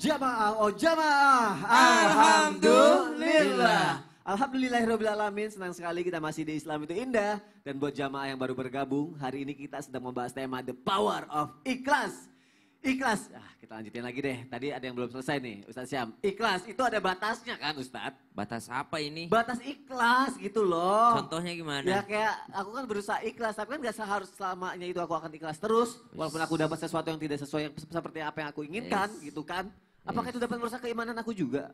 Jamaah, oh jamaah. Alhamdulillah. Alhamdulillahirrahmanirrahim. Senang sekali kita masih di Islam itu indah. Dan buat jamaah yang baru bergabung, hari ini kita sedang membahas tema The Power of Ikhlas. Ikhlas, ah, kita lanjutin lagi deh. Tadi ada yang belum selesai nih, Ustadz Syam. Ikhlas itu ada batasnya kan Ustadz? Batas apa ini? Batas ikhlas gitu loh. Contohnya gimana? Ya kayak aku kan berusaha ikhlas, tapi kan gak seharus selamanya itu aku akan ikhlas terus. Walaupun aku dapat sesuatu yang tidak sesuai yang seperti apa yang aku inginkan Yes. gitu kan. Apakah itu dapat merusak keimanan aku juga?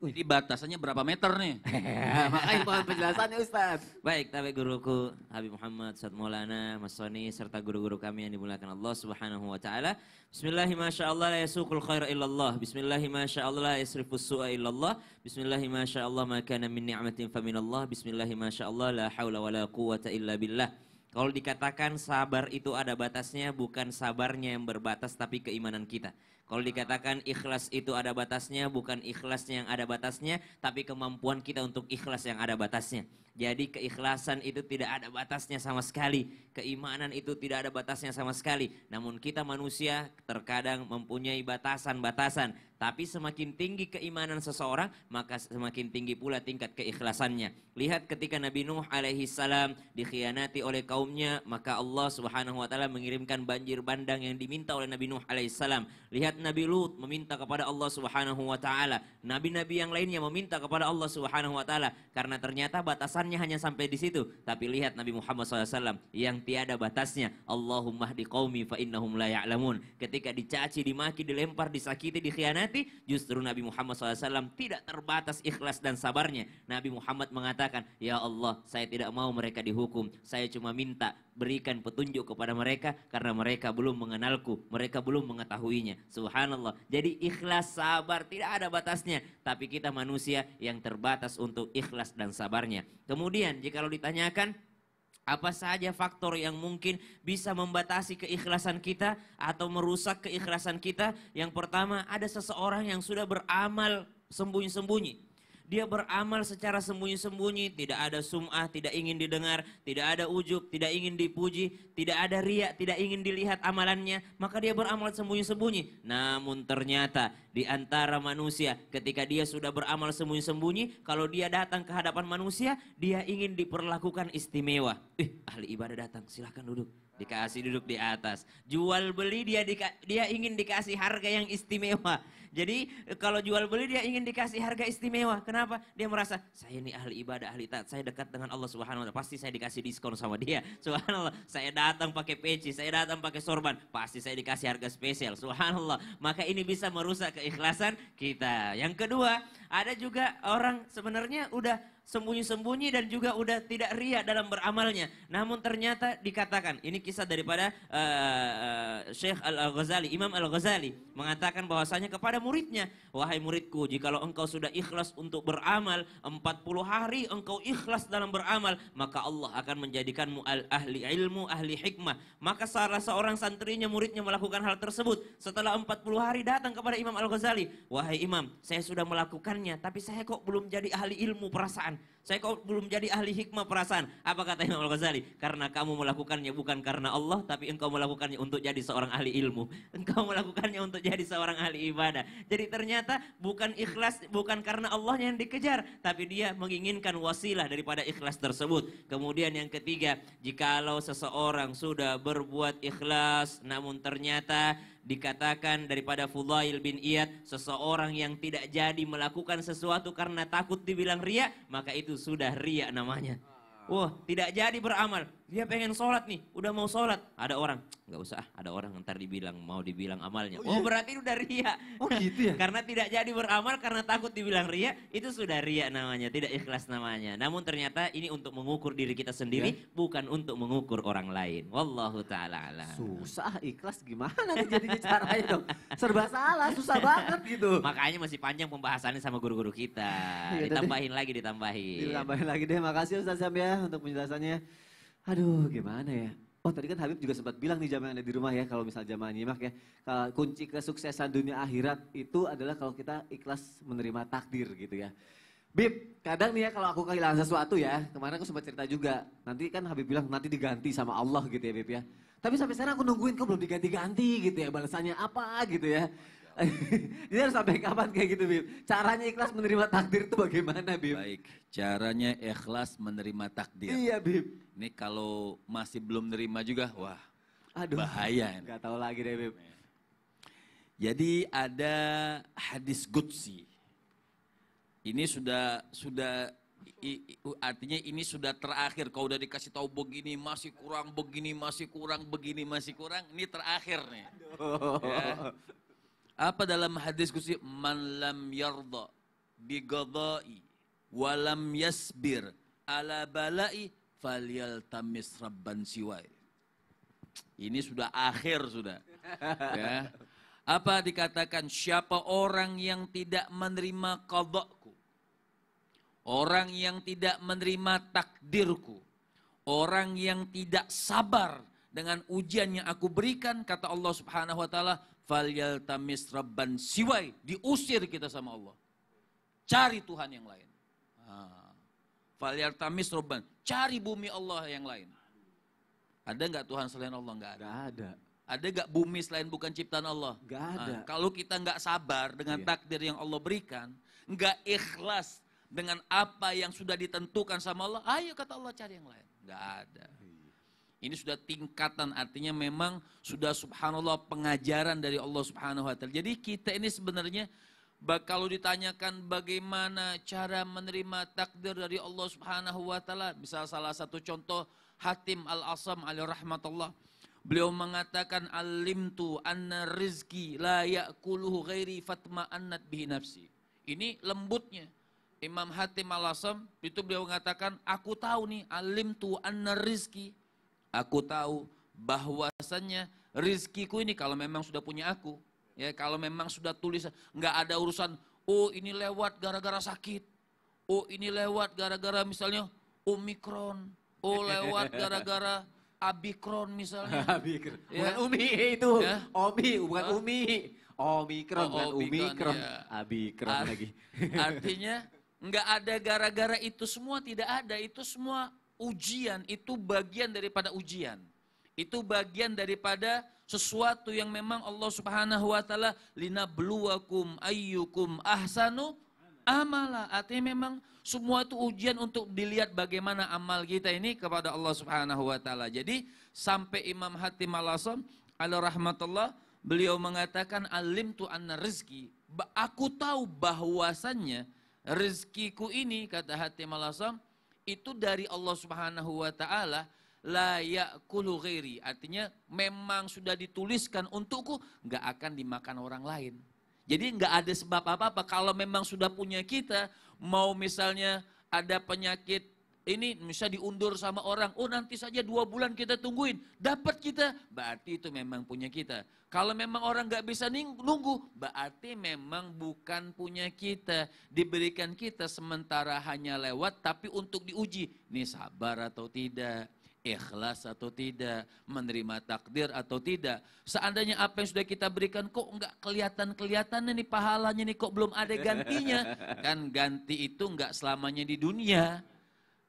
Jadi batasannya berapa meter nih? Makanya mohon penjelasannya Ustaz. Baik, tapi guruku Habib Muhammad, Ustaz Maulana, Mas Soni, serta guru-guru kami yang dimuliakan Allah Subhanahu wa taala. Bismillahi masyaallah la yasuqul khaira illallah. Bismillahi masyaallah la yasrifus su'a illallah. Bismillahi masyaallah ma kana min ni'matin faminallah. Bismillahi masyaallah la haula wala quwata illa billah. Kalau dikatakan sabar itu ada batasnya, bukan sabarnya yang berbatas tapi keimanan kita. Kalau dikatakan ikhlas itu ada batasnya, bukan ikhlasnya yang ada batasnya, tapi kemampuan kita untuk ikhlas yang ada batasnya. Jadi keikhlasan itu tidak ada batasnya sama sekali. Keimanan itu tidak ada batasnya sama sekali. Namun kita manusia terkadang mempunyai batasan-batasan. Tapi semakin tinggi keimanan seseorang, maka semakin tinggi pula tingkat keikhlasannya. Lihat ketika Nabi Nuh alaihi salam dikhianati oleh kaumnya, maka Allah Subhanahu wa taala mengirimkan banjir bandang yang diminta oleh Nabi Nuh alaihi salam. Lihat Nabi Lut meminta kepada Allah Subhanahu wa taala. Nabi-nabi yang lainnya meminta kepada Allah Subhanahu wa taala karena ternyata batasannya hanya sampai di situ. Tapi lihat Nabi Muhammad SAW yang tiada batasnya. Allahumma di qaumi fa innahum la ya'lamun. Ketika dicaci, dimaki, dilempar, disakiti, dikhianati, justru Nabi Muhammad SAW tidak terbatas ikhlas dan sabarnya. Nabi Muhammad mengatakan, Ya Allah, saya tidak mau mereka dihukum. Saya cuma minta berikan petunjuk kepada mereka karena mereka belum mengenalku, mereka belum mengetahuinya. Subhanallah. Jadi ikhlas sabar tidak ada batasnya, tapi kita manusia yang terbatas untuk ikhlas dan sabarnya. Kemudian jika ditanyakan apa saja faktor yang mungkin bisa membatasi keikhlasan kita atau merusak keikhlasan kita? Yang pertama, ada seseorang yang sudah beramal sembunyi-sembunyi. Dia beramal secara sembunyi-sembunyi, tidak ada sum'ah, tidak ingin didengar, tidak ada ujub, tidak ingin dipuji, tidak ada riak, tidak ingin dilihat amalannya, maka dia beramal sembunyi-sembunyi. Namun ternyata di antara manusia ketika dia sudah beramal sembunyi-sembunyi, kalau dia datang ke hadapan manusia, dia ingin diperlakukan istimewa. Eh, ahli ibadah datang, silahkan duduk. Dikasih duduk di atas. Jual beli dia dika- dia ingin dikasih harga yang istimewa. Jadi kalau jual beli dia ingin dikasih harga istimewa. Kenapa? Dia merasa saya ini ahli ibadah, ahli taat, saya dekat dengan Allah Subhanahu wa pasti saya dikasih diskon sama dia. Subhanallah. Saya datang pakai peci, saya datang pakai sorban, pasti saya dikasih harga spesial. Subhanallah. Maka ini bisa merusak keikhlasan kita. Yang kedua, ada juga orang sebenarnya udah sembunyi-sembunyi dan juga udah tidak ria dalam beramalnya. Namun ternyata dikatakan, ini kisah daripada uh, uh, Syekh Al-Ghazali, Imam Al-Ghazali mengatakan bahwasanya kepada muridnya, wahai muridku, jikalau engkau sudah ikhlas untuk beramal, 40 hari engkau ikhlas dalam beramal, maka Allah akan menjadikanmu ahli ilmu, ahli hikmah. Maka salah seorang santrinya, muridnya melakukan hal tersebut. Setelah 40 hari datang kepada Imam Al-Ghazali, wahai Imam, saya sudah melakukannya, tapi saya kok belum jadi ahli ilmu perasaan. Saya kok belum jadi ahli hikmah perasaan. Apa kata Imam Al-Ghazali? Karena kamu melakukannya bukan karena Allah, tapi engkau melakukannya untuk jadi seorang ahli ilmu. Engkau melakukannya untuk jadi seorang ahli ibadah. Jadi ternyata bukan ikhlas, bukan karena Allah yang dikejar, tapi dia menginginkan wasilah daripada ikhlas tersebut. Kemudian yang ketiga, jikalau seseorang sudah berbuat ikhlas, namun ternyata dikatakan daripada Fudail bin Iyad seseorang yang tidak jadi melakukan sesuatu karena takut dibilang ria maka itu sudah ria namanya. Wah tidak jadi beramal dia pengen sholat nih udah mau sholat ada orang nggak usah ada orang ntar dibilang mau dibilang amalnya oh, berarti udah ria Oh gitu ya? karena tidak jadi beramal karena takut dibilang ria itu sudah ria namanya tidak ikhlas namanya namun ternyata ini untuk mengukur diri kita sendiri bukan untuk mengukur orang lain wallahu taala alam Susah ikhlas gimana nih jadinya caranya dong? Serba salah, susah banget gitu. Makanya masih panjang pembahasannya sama guru-guru kita. Iya, Ditambahin lagi, ditambahin. Ditambahin lagi deh, makasih Ustaz Syam ya untuk penjelasannya. Aduh gimana ya? Oh tadi kan Habib juga sempat bilang nih jamaah yang ada di rumah ya, kalau misal jamaah nyimak ya, kunci kesuksesan dunia akhirat itu adalah kalau kita ikhlas menerima takdir gitu ya. Bib, kadang nih ya kalau aku kehilangan sesuatu ya, kemarin aku sempat cerita juga, nanti kan Habib bilang nanti diganti sama Allah gitu ya Bib ya. Tapi sampai sekarang aku nungguin kok belum diganti-ganti gitu ya, balasannya apa gitu ya. Ini harus sampai kapan kayak gitu, Bib? Caranya ikhlas menerima takdir itu bagaimana, Bib? Baik, caranya ikhlas menerima takdir. Iya, Bib. Ini kalau masih belum nerima juga, wah Aduh. bahaya. Gak tahu lagi deh, Bib. Jadi ada hadis Qudsi. Ini sudah sudah i- i- artinya ini sudah terakhir. Kau udah dikasih tahu begini masih kurang, begini masih kurang, begini masih kurang. Ini terakhir nih. Ya. Apa dalam hadis Qudsi? Man lam yarda bigadai walam yasbir ala balai falyaltamis rabban siwai. Ini sudah akhir sudah. Ya. Apa dikatakan siapa orang yang tidak menerima qadakku? Orang yang tidak menerima takdirku. Orang yang tidak sabar dengan ujian yang aku berikan kata Allah Subhanahu wa taala falyaltamis rabban siwai diusir kita sama Allah. Cari Tuhan yang lain. Ah. Falyaltamis rabban, cari bumi Allah yang lain. Ada nggak Tuhan selain Allah? Nggak ada. Gak ada. Ada nggak bumi selain bukan ciptaan Allah? Nggak ada. Nah, kalau kita nggak sabar dengan Iya. takdir yang Allah berikan, nggak ikhlas dengan apa yang sudah ditentukan sama Allah, ayo kata Allah cari yang lain. Nggak ada. Ini sudah tingkatan artinya memang sudah subhanallah pengajaran dari Allah subhanahu wa ta'ala. Jadi kita ini sebenarnya kalau ditanyakan bagaimana cara menerima takdir dari Allah subhanahu wa ta'ala. Misal salah satu contoh Hatim al-Asam alaihi rahmatullah. Beliau mengatakan alimtu anna rizki la ya'kuluhu ghairi fatma annat bihi nafsi. Ini lembutnya. Imam Hatim al-Asam itu beliau mengatakan aku tahu nih alimtu anna rizki Aku tahu bahwasannya rizkiku ini kalau memang sudah punya aku, ya kalau memang sudah tulis, nggak ada urusan, oh ini lewat gara-gara sakit, oh ini lewat gara-gara misalnya omikron, oh lewat gara-gara abikron misalnya. Abikron. Bukan Ya. Umi itu. Ya. Omi, bukan Hah? Umi. Omikron, Oh, bukan Omikron, ya. Abikron Ar- lagi. Artinya nggak ada gara-gara itu semua tidak ada, itu semua ujian, itu bagian daripada ujian. Itu bagian daripada sesuatu yang memang Allah Subhanahu wa taala linabluwakum ayyukum ahsanu amala. Artinya memang semua itu ujian untuk dilihat bagaimana amal kita ini kepada Allah Subhanahu wa taala. Jadi sampai Imam Hatim Al-Asam ala rahmatullah beliau mengatakan alim tu anna. Ba- Aku tahu bahwasannya rezekiku ini kata Hatim Al-Asam itu dari Allah Subhanahu wa taala la ya'kulu ghairi. Artinya memang sudah dituliskan untukku nggak akan dimakan orang lain. Jadi nggak ada sebab apa-apa kalau memang sudah punya kita mau misalnya ada penyakit ini bisa diundur sama orang, oh nanti saja dua bulan kita tungguin, dapat kita, berarti itu memang punya kita. Kalau memang orang nggak bisa nunggu, berarti memang bukan punya kita, diberikan kita sementara hanya lewat, tapi untuk diuji, ini sabar atau tidak, ikhlas atau tidak, menerima takdir atau tidak. Seandainya apa yang sudah kita berikan kok nggak kelihatan-kelihatan nih pahalanya nih kok belum ada gantinya. Kan ganti itu nggak selamanya di dunia.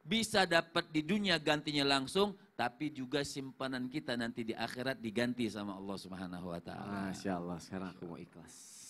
Bisa dapat di dunia gantinya langsung, tapi juga simpanan kita nanti di akhirat diganti sama Allah Subhanahu wa taala. Masya Allah, sekarang aku mau ikhlas.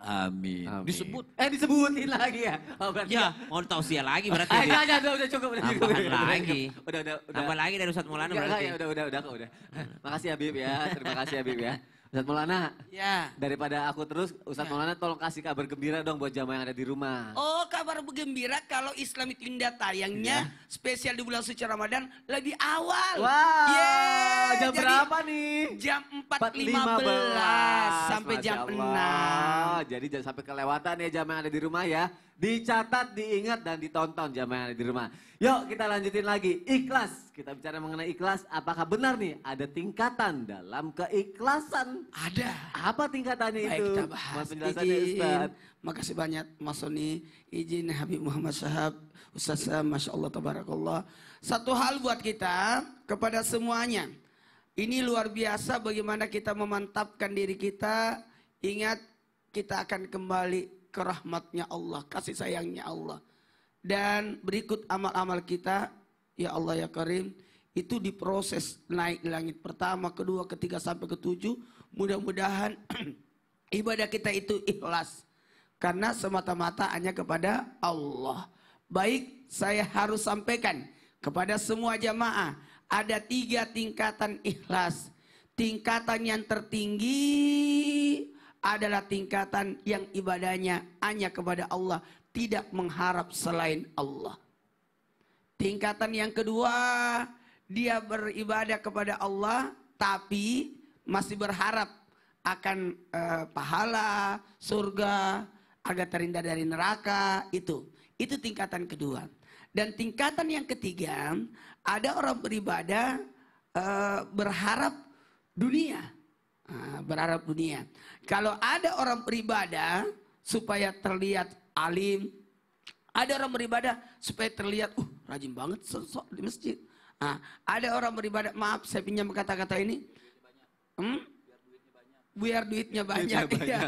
Amin. Amin. Disebut Eh disebutin lagi ya? Oh, berarti Ya, mau tausiah lagi berarti. Ah, enggak, enggak, udah, udah cukup, udah cukup. Tambahan udah, udah, lagi. Udah, udah, udah. Tambah lagi dari Ustaz Maulana berarti. ya, udah, udah, udah, udah. Makasih ya Bib ya, terima kasih ya Bib ya. Ustaz Maulana, Ya. daripada aku terus, Ustaz Ya. Maulana tolong kasih kabar gembira dong buat jamaah yang ada di rumah. Oh kabar gembira kalau Islamic Linda tayangnya spesial di bulan suci Ramadan lebih awal. Wah, Yeay, jam jadi berapa nih? Jam 4.15 4.15 sampai jam Allah. 6. Jadi jangan sampai kelewatan ya jamaah yang ada di rumah ya. Dicatat, diingat, dan ditonton jamaah yang ada di rumah. Yuk kita lanjutin lagi. Ikhlas. Kita bicara mengenai ikhlas. Apakah benar nih ada tingkatan dalam keikhlasan? Ada. Apa tingkatannya Baik itu? kita bahas. Izin. Ustaz. Makasih banyak Mas Sony. Izin Habib Muhammad Syahab. Ustaz Masya Allah, Tabarakallah. Satu hal buat kita, kepada semuanya. Ini luar biasa bagaimana kita memantapkan diri kita. Ingat, kita akan kembali ke rahmatnya Allah, kasih sayangnya Allah. Dan berikut amal-amal kita, ya Allah ya Karim, itu diproses naik langit pertama, kedua, ketiga, sampai ketujuh. Mudah-mudahan ibadah kita itu ikhlas. Karena semata-mata hanya kepada Allah. Baik, saya harus sampaikan kepada semua jamaah. Ada tiga tingkatan ikhlas. Tingkatan yang tertinggi adalah tingkatan yang ibadahnya hanya kepada Allah. Tidak mengharap selain Allah. Tingkatan yang kedua, dia beribadah kepada Allah, tapi masih berharap akan eh, pahala, surga, agar terhindar dari neraka itu. Itu tingkatan kedua. Dan tingkatan yang ketiga, ada orang beribadah eh, berharap dunia. Ah, berharap dunia. Kalau ada orang beribadah supaya terlihat alim, ada orang beribadah supaya terlihat, uh rajin banget sosok di masjid. Ah, ada orang beribadah, maaf saya pinjam kata-kata ini. Hmm? Biar duitnya banyak, Duitnya Iya.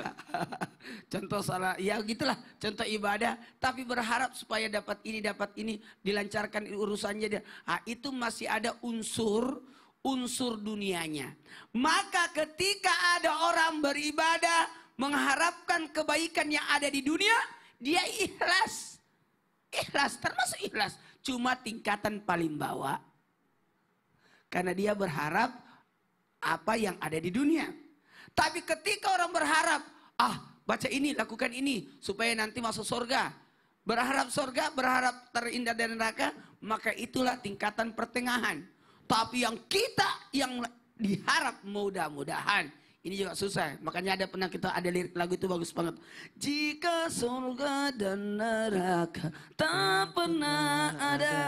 contoh salah ya gitulah. Contoh ibadah. Tapi berharap supaya dapat ini dapat ini. Dilancarkan urusannya dia. Ah, itu masih ada unsur unsur dunianya. Maka ketika ada orang beribadah mengharapkan kebaikan yang ada di dunia dia ikhlas. Ikhlas termasuk ikhlas. Cuma tingkatan paling bawah. Karena dia berharap apa yang ada di dunia tapi ketika orang berharap, ah baca ini, lakukan ini, supaya nanti masuk surga. Berharap surga, berharap terindah dari neraka, maka itulah tingkatan pertengahan. Tapi yang kita yang diharap mudah-mudahan ini juga susah. Makanya ada pernah kita ada lirik lagu itu bagus banget. Jika surga dan neraka tak pernah ada.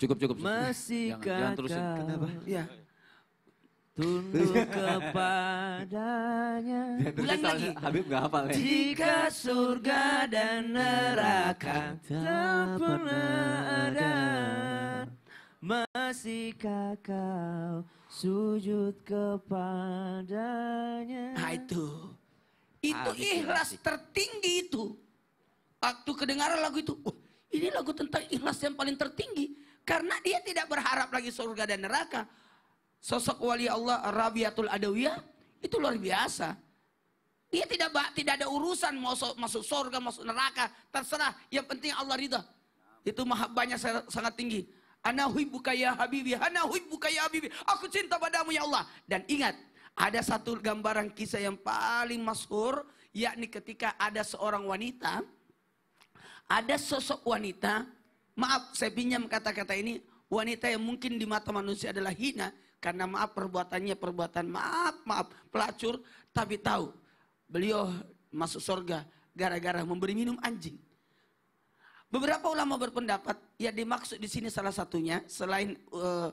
Cukup cukup. Masih Jangan- jangan terusin. Kenapa? Ya, Tunduk kepadanya. Ulang lagi. Habib gak hafal ya. Jika surga dan neraka tak pernah ada. Masihkah kau sujud kepadanya? Nah itu. Itu Habis, ikhlas tertinggi itu. Waktu kedengaran lagu itu. "Wah, ini lagu tentang ikhlas yang paling tertinggi. Karena dia tidak berharap lagi surga dan neraka. Sosok wali Allah Rabiatul Adawiyah itu luar biasa. Dia tidak tidak ada urusan mau masuk surga, masuk neraka, terserah. Yang penting Allah ridha. Itu mahabbahnya sa- sangat tinggi. Ana huibbuka ya habibi, ana huibbuka ya habibi. Aku cinta padamu ya Allah. Dan ingat, ada satu gambaran kisah yang paling masyhur, yakni ketika ada seorang wanita, ada sosok wanita, maaf saya pinjam kata-kata ini, wanita yang mungkin di mata manusia adalah hina, karena maaf perbuatannya perbuatan maaf, maaf, pelacur, tapi tahu beliau masuk surga gara-gara memberi minum anjing. Beberapa ulama berpendapat ya dimaksud di sini salah satunya selain eh,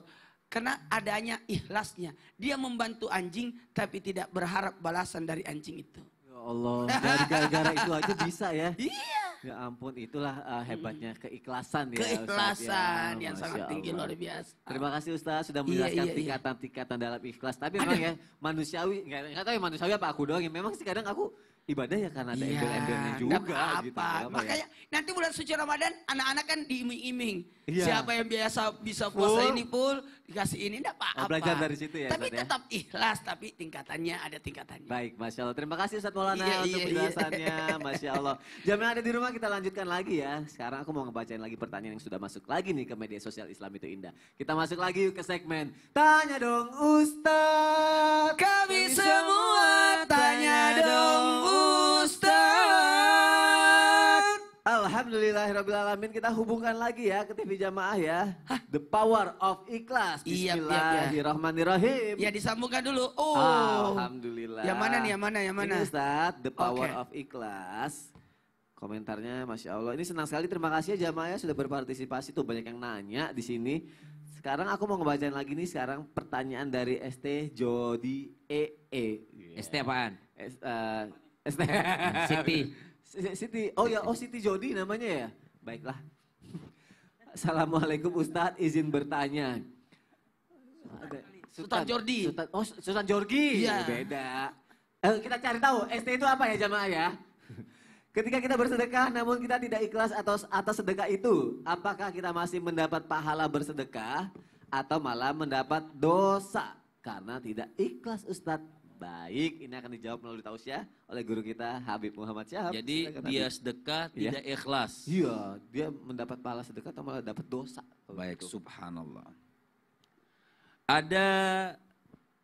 karena adanya ikhlasnya dia membantu anjing tapi tidak berharap balasan dari anjing itu. Ya Allah, dari gara-gara itu aja bisa ya. Iya. Ya ampun, itulah uh, hebatnya keikhlasan ya. Keikhlasan ya. yang sangat tinggi luar biasa. Terima kasih Ustaz sudah Iya, menjelaskan iya, iya. tingkatan-tingkatan dalam ikhlas. Tapi memang ya manusiawi, nggak tahu ya manusiawi apa aku doang. ya. Memang sih kadang aku ibadah ya karena ada Iya, embel-embelnya nggak juga apa-apa. gitu. apa ya. Makanya nanti bulan suci Ramadan anak-anak kan diiming-iming. Iya. Siapa yang biasa bisa puasa Full. ini full dikasih ini enggak apa-apa. Oh, belajar dari situ ya, Tapi Ustaz, ya? tetap ikhlas tapi tingkatannya ada tingkatannya. Baik, Masya Allah. Terima kasih Ustaz Maulana Iya, untuk iya, iya. penjelasannya. Masya Allah. Jam yang ada di rumah kita lanjutkan lagi ya. Sekarang aku mau ngebacain lagi pertanyaan yang sudah masuk lagi nih ke media sosial Islam itu indah. Kita masuk lagi yuk ke segmen Tanya dong Ustaz. Kami semua tanya dong Ustaz. Alhamdulillahirrahmanirrahim kita hubungkan lagi ya ke TV Jamaah ya. The Power of Ikhlas. Iya, iya, iya. Bismillahirrahmanirrahim. Ya disambungkan dulu. Oh. Alhamdulillah. Yang mana nih, yang mana, yang mana? Ini Ustaz, The Power Oke. of Ikhlas. Komentarnya Masya Allah. Ini senang sekali, terima kasih ya jamaah ya sudah berpartisipasi tuh banyak yang nanya di sini. Sekarang aku mau ngebacain lagi nih sekarang pertanyaan dari ST Jody EE. ST apaan? S, eh, ST. Siti. Si- Siti. Oh ya, oh Siti Jody namanya ya. Baiklah. Assalamualaikum Ustadz, izin bertanya. Sultan Jordi. Sultan, oh Sultan Jorgi. Iya. Beda. Eh, kita cari tahu ST itu apa ya jamaah ya. Ketika kita bersedekah namun kita tidak ikhlas atas atas sedekah itu, apakah kita masih mendapat pahala bersedekah atau malah mendapat dosa karena tidak ikhlas Ustadz? Baik, ini akan dijawab melalui tausiah oleh guru kita Habib Muhammad Syahab. Jadi Silakan, dia Habib. sedekah Iya. tidak ikhlas. Iya, dia mendapat pahala sedekah atau malah dapat dosa. Baik, gitu. subhanallah. Ada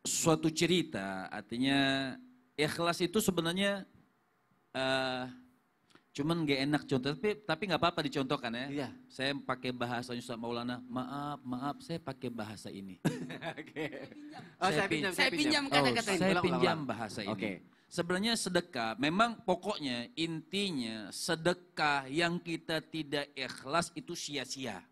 suatu cerita, artinya ikhlas itu sebenarnya eh cuman gak enak contoh, tapi tapi nggak apa-apa dicontohkan ya. Iya. Saya pakai bahasa Ustaz Maulana, maaf, maaf, saya pakai bahasa ini. Oke. Oh, Saya saya pin- pinjam, Saya pinjam Oh, kata-kata ini. saya Ulang, pinjam ulang. bahasa ini. Oke. Sebenarnya sedekah, memang pokoknya intinya sedekah yang kita tidak ikhlas itu sia-sia.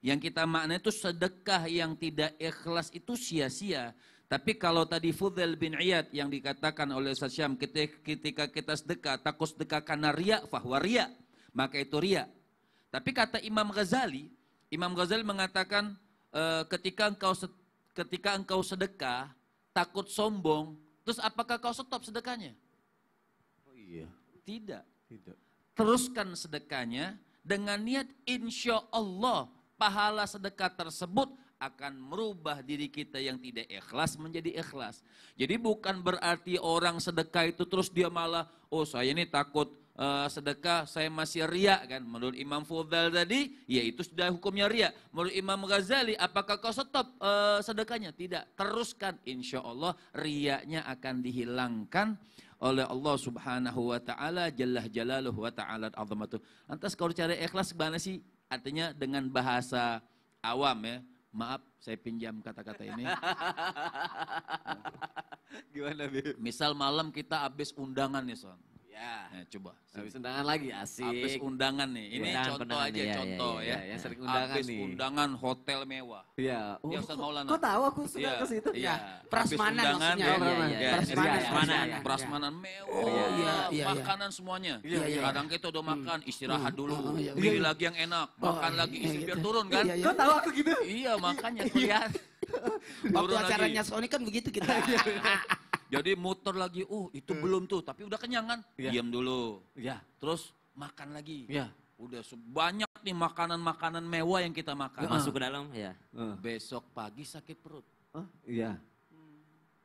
Yang kita makna itu sedekah yang tidak ikhlas itu sia-sia. Tapi kalau tadi Fudhel bin Iyad yang dikatakan oleh Ustaz Syam, ketika, kita sedekah, takut sedekah karena ria, fahwa. Maka itu ria. Tapi kata Imam Ghazali, Imam Ghazali mengatakan eh, ketika engkau ketika engkau sedekah, takut sombong, terus apakah kau stop sedekahnya? Oh iya, Tidak. tidak. Teruskan sedekahnya dengan niat insya Allah pahala sedekah tersebut akan merubah diri kita yang tidak ikhlas menjadi ikhlas. Jadi bukan berarti orang sedekah itu terus dia malah, oh saya ini takut eh, sedekah, saya masih ria kan. Menurut Imam Fudhal tadi, ya itu sudah hukumnya ria. Menurut Imam Ghazali, apakah kau stop eh, sedekahnya? Tidak, teruskan. Insya Allah riaknya akan dihilangkan oleh Allah Subhanahu wa taala Jalla Jalaluhu wa taala azamatuh. Lantas kalau cari ikhlas gimana sih? Artinya dengan bahasa awam ya. Maaf, saya pinjam kata-kata ini. Gimana, Bib? Misal malam kita habis undangan nih, Son. Ya. Nah, coba. Habis undangan lagi, asik. Habis undangan nih. Ini Undangan, contoh undangan, aja, iya, contoh iya, ya. iya, yang sering undangan Habis nih. undangan hotel mewah. Iya. Iya, Ustaz kok- Maulana. Kok tahu aku suka Iya, ke situ? Iya. Prasmanan Habis undangan, maksudnya. ya, Iya, iya, ya, iya. ya, Prasmanan, ya, prasmanan. ya, Prasmanan mewah. Oh, iya, iya, iya. Makanan semuanya. Iya, iya. Kadang kita udah makan, istirahat dulu. Oh, iya, Pilih iya. lagi yang enak. Oh, Makan lagi, iya, isi gitu. biar turun kan. Iya, iya. Kok tahu aku gitu? Iya, makanya kelihatan. Waktu acaranya. Sony kan begitu kita. Jadi muter lagi, oh itu belum tuh, tapi udah kenyang kan? Iya. Diam dulu. Iya. Terus makan lagi. Iya. Udah se- banyak nih makanan-makanan mewah yang kita makan. Masuk ke dalam, ya. Besok pagi sakit perut. Oh, iya.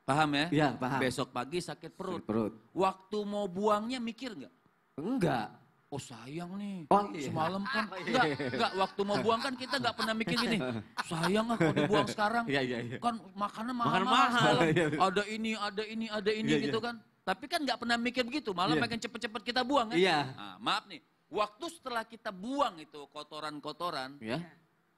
Paham ya? Iya, paham. Besok pagi sakit perut. Sakit perut. Waktu mau buangnya mikir nggak? Enggak. Oh sayang nih, Oh, iya. semalam kan, Oh, iya. enggak, enggak, waktu mau buang kan kita nggak pernah mikir gini, sayang ah kalau dibuang sekarang, Iya, iya, iya. kan makanan Makanan mahal, mahal. Iya, iya. ada ini, ada ini, ada ini Iya, gitu iya. kan, tapi kan nggak pernah mikir begitu, malah Iya. makin cepet-cepet kita buang kan, Iya. Nah, maaf nih, waktu setelah kita buang itu kotoran-kotoran, Ya.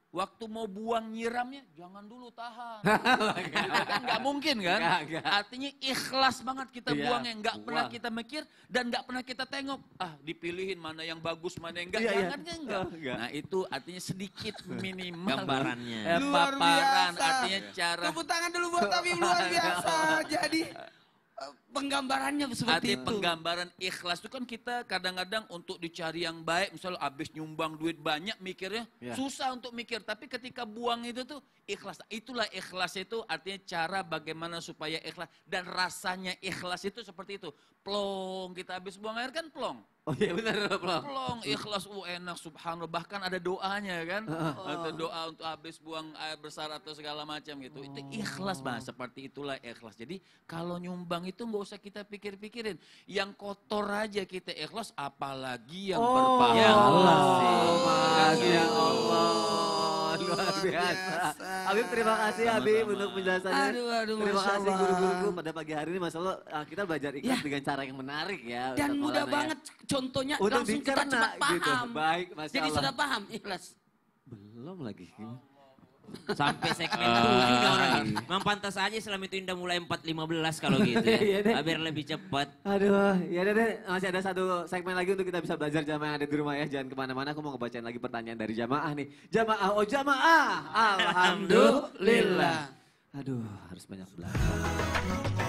Waktu mau buang nyiramnya, jangan dulu tahan. Kan nggak mungkin kan? Nggak, nggak. Artinya ikhlas banget kita Iya, buangnya, nggak pernah buang. kita mikir dan nggak pernah kita tengok. Ah, dipilihin mana yang bagus, mana yang enggak. Iya, iya. Jangan kan enggak. Oh, nggak. Nah itu artinya sedikit minimal. Gambarannya. Eh, Luar paparan, biasa. artinya cara. Tepuk tangan dulu buat Tabib luar biasa. Jadi eh, penggambarannya Arti seperti itu. penggambaran ikhlas itu kan kita kadang-kadang untuk dicari yang baik, misalnya habis nyumbang duit banyak mikirnya, Ya. susah untuk mikir. Tapi ketika buang itu tuh ikhlas. Itulah ikhlas itu artinya cara bagaimana supaya ikhlas. Dan rasanya ikhlas itu seperti itu. Plong, kita habis buang air kan plong. Oh iya benar, Plong. Plong, ikhlas, uh enak subhanallah. Bahkan ada doanya kan. Atau doa untuk habis buang air besar atau segala macam gitu. Itu ikhlas bah, seperti itulah ikhlas. Jadi kalau nyumbang itu nggak usah kita pikir-pikirin. Yang kotor aja kita ikhlas, apalagi yang Oh, berpahala. Masya Allah. Luar biasa. Habib terima kasih Habib untuk penjelasannya. Aduh, aduh, terima kasih Allah. guru-guruku pada pagi hari ini Masya Allah ah, kita belajar ikhlas Ya. dengan cara yang menarik ya. Dan Ustaz mudah Maulana ya. banget contohnya Untuk langsung kita dicerna cepat paham. gitu. Baik, Masya Jadi Allah. sudah paham ikhlas. Belum lagi. Sampai segmen Ah. tujuh orang. Memang pantas aja selama itu Indah mulai 4.15 kalau gitu Iya deh. ya. Biar lebih cepat. Aduh, ya udah deh. Masih ada satu segmen lagi untuk kita bisa belajar jamaah yang ada di rumah ya. Jangan ke mana-mana, aku mau ngebacain lagi pertanyaan dari jamaah nih. Jamaah, oh jamaah. Alhamdulillah. Aduh, harus banyak belajar.